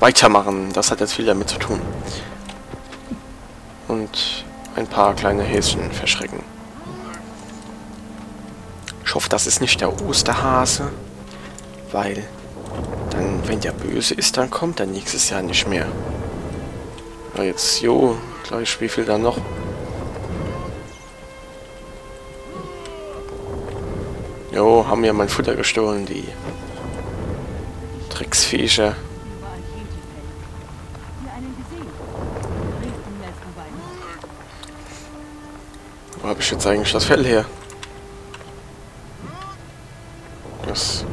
weitermachen. Das hat jetzt viel damit zu tun. Und ein paar kleine Häschen verschrecken. Ich hoffe, das ist nicht der Osterhase, weil dann, wenn der böse ist, dann kommt er nächstes Jahr nicht mehr. Ja, jetzt, jo, gleich, wie viel da noch? Jo, haben mir mein Futter gestohlen, die Drecksviecher. Habe ich jetzt eigentlich das Fell her? Das...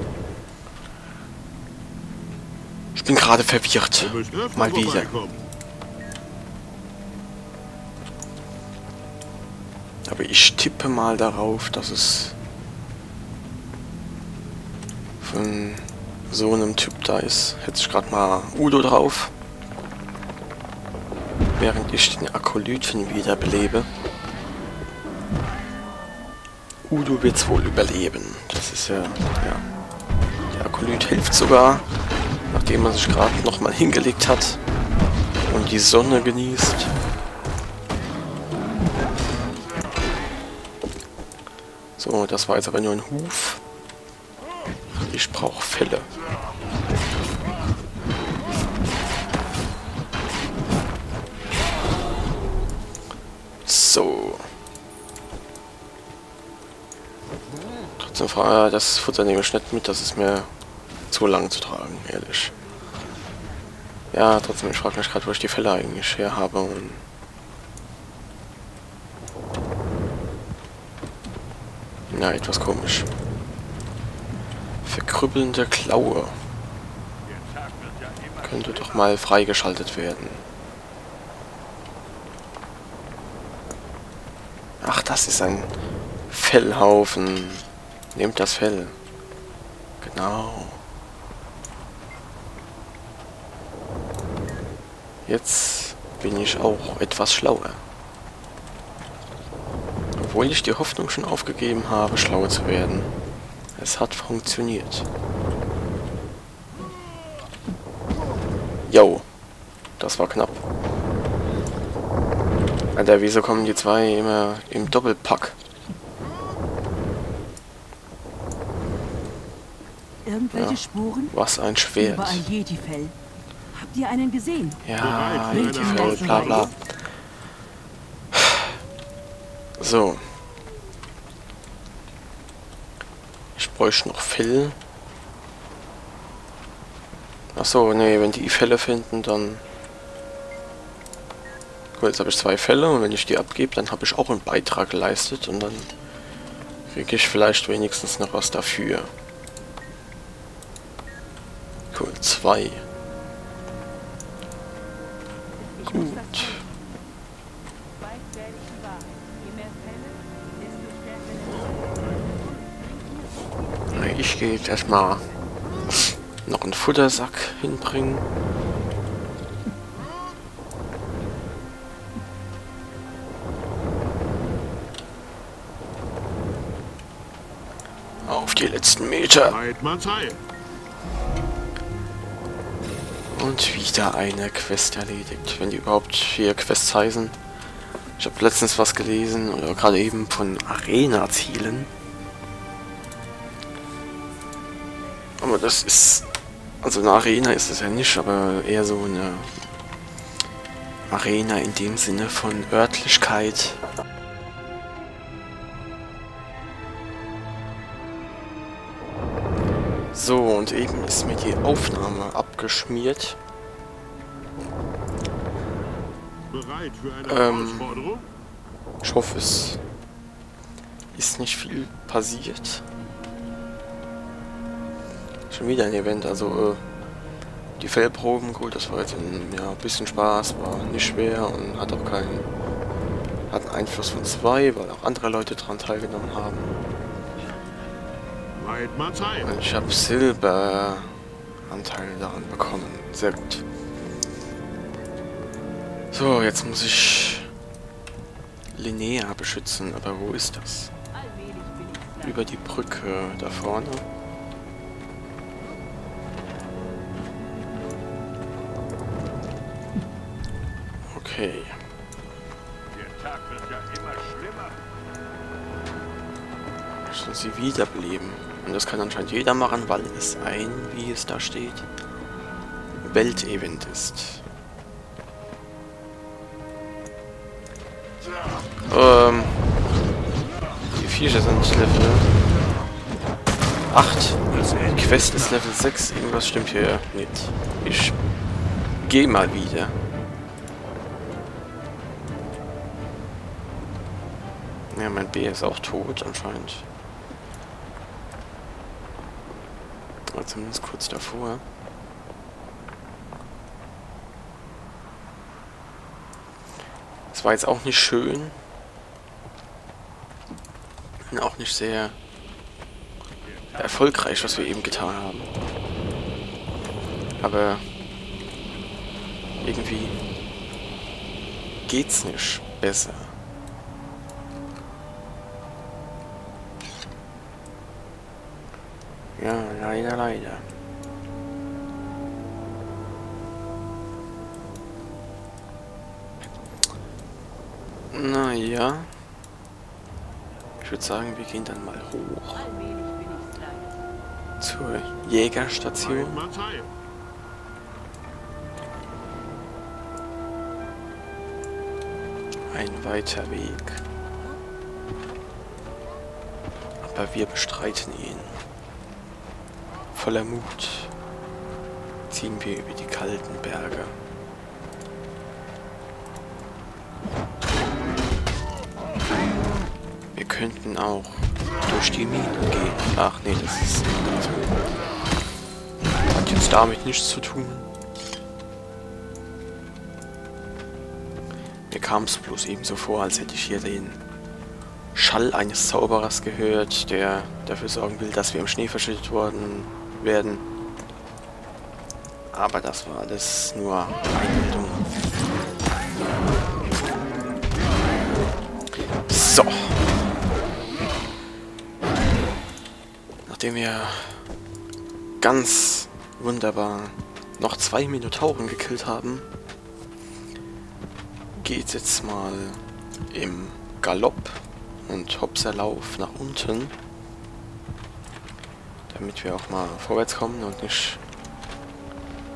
Ich bin gerade verwirrt. Mal wieder. Aber ich tippe mal darauf, dass es von so einem Typ da ist. Hätte ich gerade mal Udo drauf. Während ich den Akolyten wiederbelebe. Udo wird es wohl überleben. Das ist ja, ja. Der Akolyt hilft sogar, nachdem er sich gerade nochmal hingelegt hat und die Sonne genießt. So, das war jetzt aber nur ein Huf. Ich brauche Fälle. So. Trotzdem, das Futter nehme ich nicht mit, das ist mir zu lang zu tragen, ehrlich. Ja, trotzdem, ich frage mich gerade, wo ich die Fälle eigentlich her habe und Ja, etwas komisch. Verkrüppelnde Klaue. Könnte doch mal freigeschaltet werden. Ach, das ist ein Fellhaufen. Nehmt das Fell. Genau. Jetzt bin ich auch etwas schlauer. Obwohl ich die Hoffnung schon aufgegeben habe, schlau zu werden. Es hat funktioniert. Yo. Das war knapp. Alter, wieso kommen die zwei immer im Doppelpack? Irgendwelche ja. Spuren? Was ein Schwert. Überall Jedi-Fell. Habt ihr einen gesehen? Ja, Jedi-Fell, bla bla. So. Ich bräuchte noch Fell. Achso, nee, wenn die Fälle finden, dann... Gut, jetzt habe ich zwei Fälle und wenn ich die abgebe, dann habe ich auch einen Beitrag geleistet und dann kriege ich vielleicht wenigstens noch was dafür. Cool, zwei. Gut. Ich gehe jetzt erstmal noch einen Futtersack hinbringen. Auf die letzten Meter. Und wieder eine Quest erledigt. Wenn die überhaupt hier Quests heißen. Ich habe letztens was gelesen, oder gerade eben von Arena-Zielen. Aber das ist... Also eine Arena ist es ja nicht, aber eher so eine Arena in dem Sinne von Örtlichkeit. So, und eben ist mir die Aufnahme abgeschmiert. Bereit für eine ähm, Ich hoffe, es ist nicht viel passiert. Schon wieder ein Event, also äh, die Fellproben, gut, das war jetzt ein ja, bisschen Spaß, war nicht schwer und hat auch keinen hat einen Einfluss von zwei, weil auch andere Leute daran teilgenommen haben. Und ich habe Silberanteile daran bekommen. Sehr gut. So, jetzt muss ich Linnea beschützen, aber wo ist das? Über die Brücke da vorne. Okay. Der Tag wird ja immer schlimmer. Müssen sie wiederbeleben. Und das kann anscheinend jeder machen, weil es ein, wie es da steht, Weltevent ist. Ähm, die Viecher sind Level 8. Die Quest ist Level 6. Irgendwas stimmt hier nicht. Ich gehe mal wieder. Ja, mein B ist auch tot anscheinend. Oder zumindest kurz davor. Es war jetzt auch nicht schön. Und auch nicht sehr erfolgreich, was wir eben getan haben. Aber irgendwie geht's nicht besser. Leider, leider. Naja. Ich würde sagen, wir gehen dann mal hoch. Zur Jägerstation. Ein weiter Weg. Aber wir bestreiten ihn. Voller Mut ziehen wir über die kalten Berge. Wir könnten auch durch die Minen gehen. Ach nee, das ist... Hat jetzt damit nichts zu tun. Mir kam es bloß eben so vor, als hätte ich hier den Schall eines Zauberers gehört, der dafür sorgen will, dass wir im Schnee verschüttet worden werden. Aber das war alles nur Einbildung. So. Nachdem wir ganz wunderbar noch zwei Minotauren gekillt haben, geht jetzt mal im Galopp und Hopserlauf nach unten, damit wir auch mal vorwärts kommen und nicht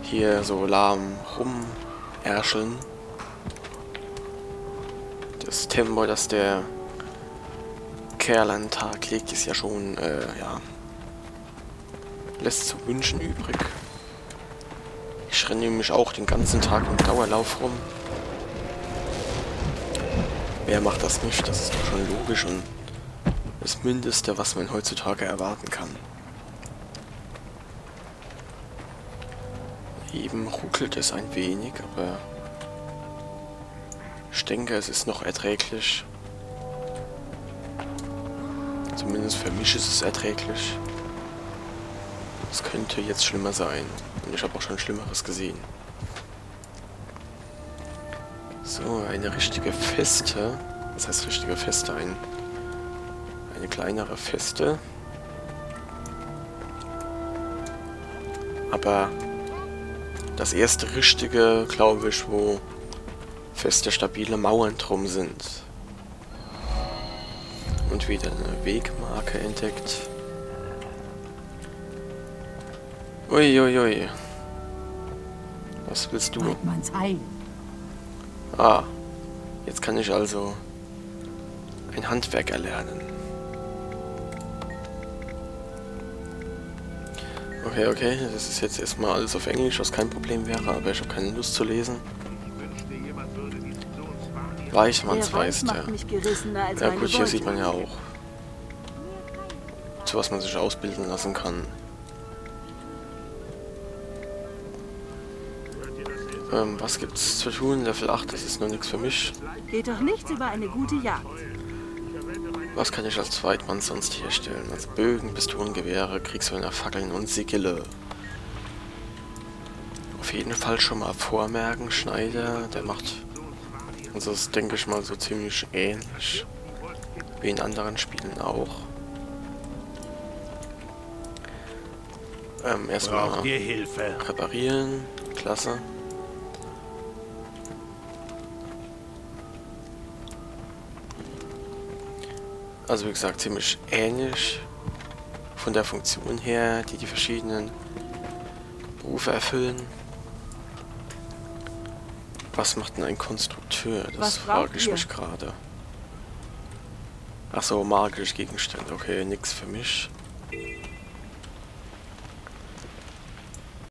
hier so lahm rumärscheln. Das Tempo, das der Kerl an den Tag legt, ist ja schon, äh, ja, lässt zu wünschen übrig. Ich renne nämlich auch den ganzen Tag im Dauerlauf rum. Wer macht das nicht? Das ist doch schon logisch und das Mindeste, was man heutzutage erwarten kann. Eben ruckelt es ein wenig, aber ich denke, es ist noch erträglich. Zumindest für mich ist es erträglich. Es könnte jetzt schlimmer sein. Und ich habe auch schon Schlimmeres gesehen. So, eine richtige Feste. Was heißt richtige Feste? Ein, eine kleinere Feste. Aber das erste richtige, glaube ich, wo feste, stabile Mauern drum sind. Und wieder eine Wegmarke entdeckt. Uiuiui. Ui, ui. Was willst du? Heil. Ah, jetzt kann ich also ein Handwerk erlernen. Okay, okay, das ist jetzt erstmal alles auf Englisch, was kein Problem wäre, aber ich habe keine Lust zu lesen. Weichmanns weiß Ja meine gut, hier sieht man ja auch, zu was man sich ausbilden lassen kann. Ähm, was gibt's zu tun? Level 8, das ist nur nichts für mich. Geht doch nichts über eine gute Jagd. Was kann ich als Zweitmann sonst herstellen? Also Bögen, Pistolen, Gewehre, Kriegshörner, Fackeln und Sigille. Auf jeden Fall schon mal vormerken, Schneider, der macht... Also das denke ich mal so ziemlich ähnlich. Wie in anderen Spielen auch. Ähm, erstmal Braucht ihr Hilfe? reparieren. Klasse. Also wie gesagt, ziemlich ähnlich von der Funktion her, die die verschiedenen Berufe erfüllen. Was macht denn ein Konstrukteur? Das frage ich ihr? mich gerade. Achso, magische Gegenstände. Okay, nix für mich.